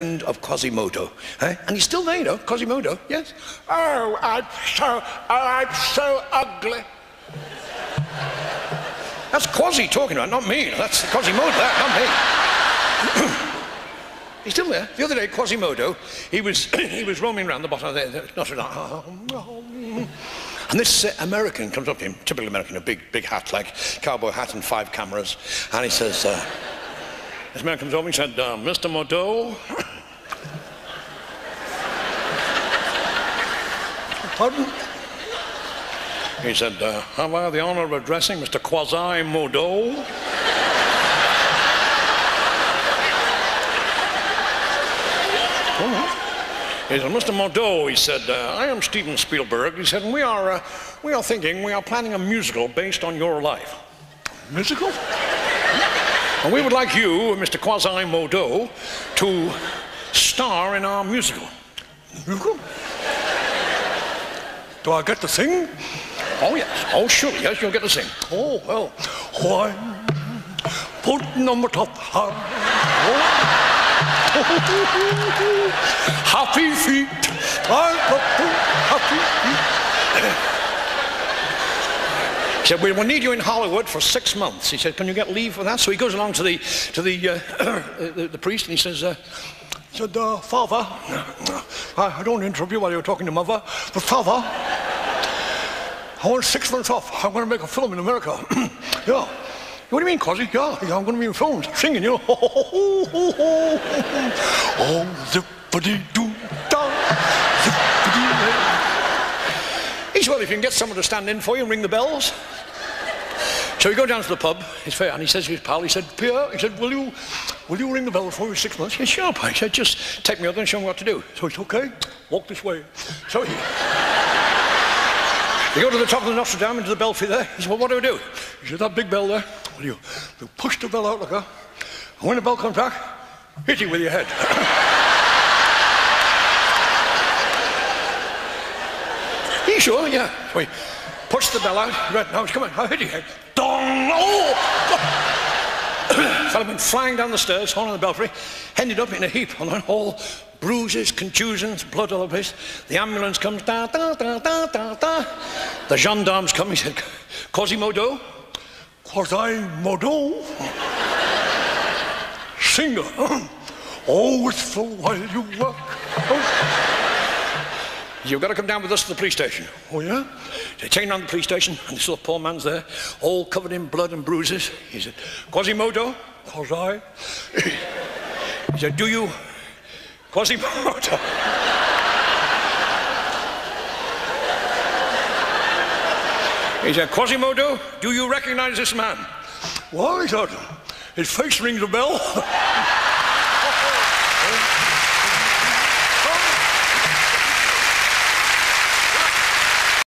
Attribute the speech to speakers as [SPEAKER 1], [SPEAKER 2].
[SPEAKER 1] of Quasimodo. Eh? And he's still there, you know, Quasimodo, yes.
[SPEAKER 2] Oh, I'm so, oh, I'm so ugly.
[SPEAKER 1] That's Quasi talking about, not me. That's Quasimodo, that, not me. He's still there. The other day, Quasimodo, he was, he was roaming around the bottom of the, Notre Dame. And this uh, American comes up to him, typical American, a big, big hat, like cowboy hat and five cameras. And he says, uh, this man comes over and said, uh, Mr. Modo. Pardon? He said, uh, have I the honor of addressing Mr. Quasimodo? He said, Mr. Modo, he said, uh, I am Steven Spielberg. He said, we are, uh, we are thinking, we are planning a musical based on your life. Musical? and we would like you, Mr. Quasimodo, to star in our musical. Musical? Do I get to sing? Oh, yes. Oh, sure, yes, you'll get to sing. Oh, well. Why? Put number top. Oh. happy feet. happy feet. He said, we will need you in Hollywood for six months. He said, can you get leave for that? So he goes along to the, to the, uh, the, the, priest and he says, uh, he said, uh, Father, I don't interrupt you while you're talking to Mother, but Father, I want six months off. I'm going to make a film in America. yeah. What do you mean, Cosy? Yeah, yeah, I'm going to be in films, singing, you know. oh, zippity doo da, zippity He said, well, if you can get someone to stand in for you and ring the bells. So we go down to the pub, it's fair, and he says to his pal, he said, Pierre, he said, will you, will you ring the bell for me six months? He said, sure. He said, just take me out there and show me what to do. So he said, okay, walk this way. So he... You go to the top of the Notre Dame into the belfry there. He said, well, what do I do? He said, that big bell there. Well, you, you push the bell out like that. And when the bell comes back, hit it with your head. you sure? Yeah. So he pushed the bell out. Right, now it's coming. I'll hit your head. Dong! Oh! Fellow went flying down the stairs, horn on the belfry, ended up in a heap on all bruises, contusions, blood all over the place. The ambulance comes, da, da, da, da, da, da. The gendarmes come, he said, Quasimodo? Quasimodo? Singer. Oh, for while you work. You've got to come down with us to the police station. Oh, yeah? They take him down to the police station, and this little poor man's there, all covered in blood and bruises. He said, Quasimodo? Quasi? he said, do you Quasimodo. he said, Quasimodo, do you recognize this man? Why, he said, his face rings a bell.